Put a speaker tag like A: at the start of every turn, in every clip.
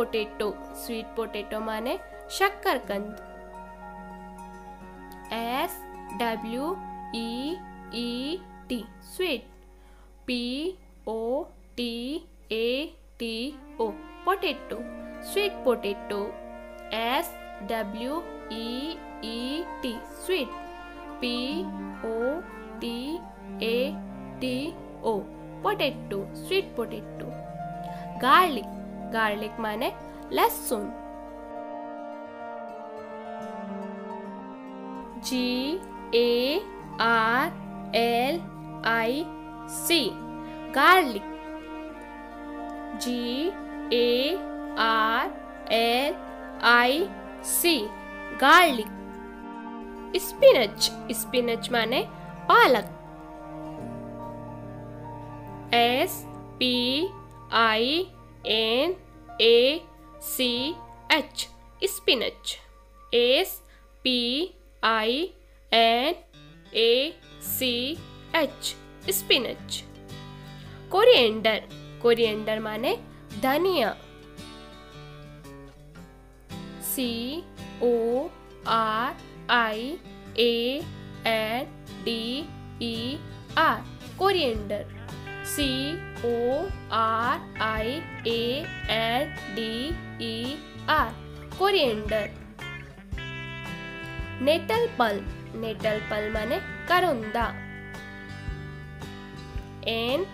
A: Potato, sweet potato माने शक्करकंद। S, W, E E, T, sweet. P, O, T, A, T, O, potato, sweet potato. S, W, E E, T, sweet. P, O, T, A, T, O, potato, sweet potato. Garlic garlic माने लहसुन। G A R L I C garlic G A R L I C garlic spinach spinach माने पालक। S P I N A C H spinach S P I N A C H spinach coriander coriander माने धनिया. C O R I A N D E R coriander C O R I A N D E R coriander natal plum natal plum माने करुंदा. N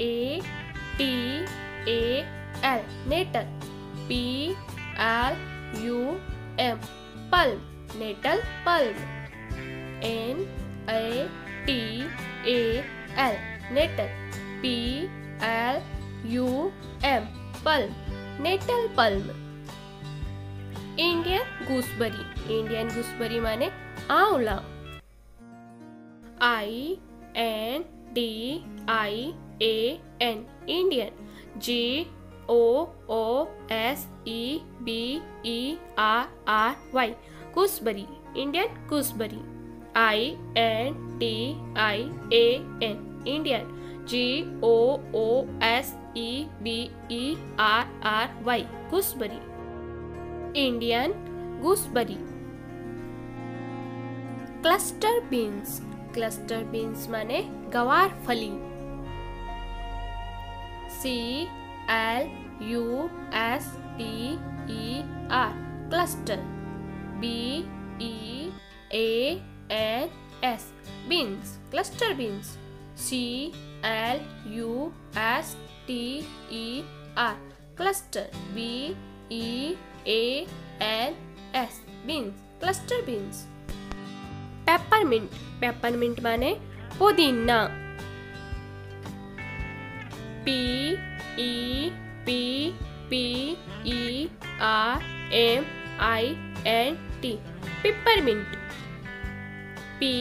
A: A T A L natal P L U M plum natal plum N A T A L natal P L U M, plum, natal plum. Indian gooseberry Indian gooseberry माने आंवला। I N D I A N, Indian. G O O S E B E R R Y, gooseberry, Indian gooseberry. I N T I A N, Indian. G O O S E B E R R Y gooseberry Indian gooseberry cluster beans cluster beans माने गवार फली। C L U S T E R cluster B E A N S beans cluster beans C L U S T E R cluster B E A N S beans cluster beans peppermint peppermint माने पुदीना. P E P P E R M I N T peppermint P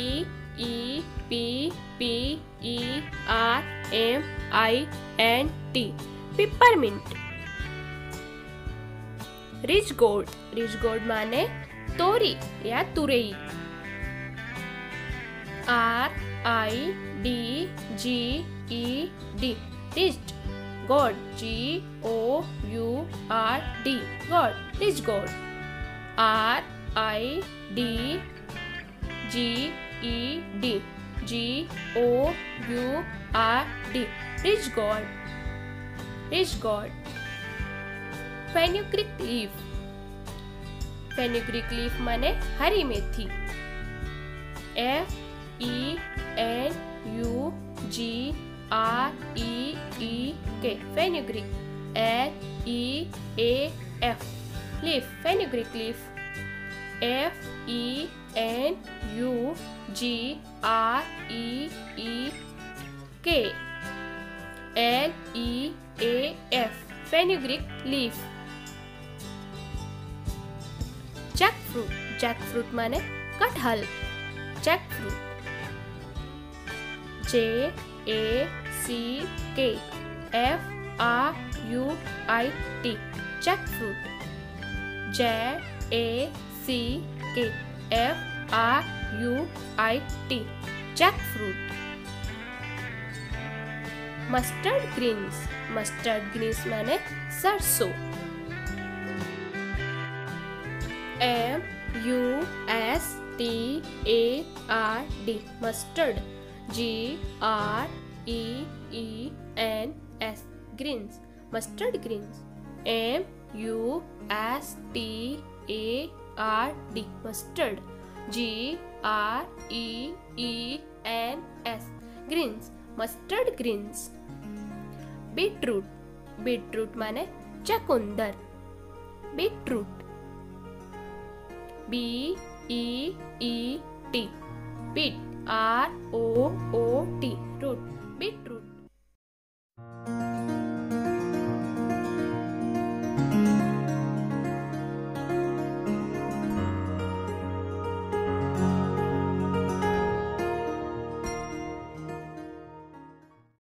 A: E P P E R M I N T peppermint ridge gourd ridge gourd माने तोरी या तुरई. R I D G E D ridge gourd G O U R D gourd ridge gourd R I D G E D G O U R D ridge gourd ridge gourd fenugreek leaf fenugreek leaf माने हरी मेथी. F E N U G R E E K fenugreek N E A F leaf fenugreek leaf F E N U G R E E K N E A F fenugreek leaf jackfruit jackfruit माने कटहल. Jackfruit J A C K F R U I T jackfruit J A C K F R U I T jackfruit mustard greens mustard greens माने सरसों M U S T A R D mustard G R E E N S greens mustard greens M U S T A R D mustard, G R E E N S, greens, mustard greens. Beetroot beetroot माने चकुंदर। Beetroot, B E E T, beet, R O O T, root.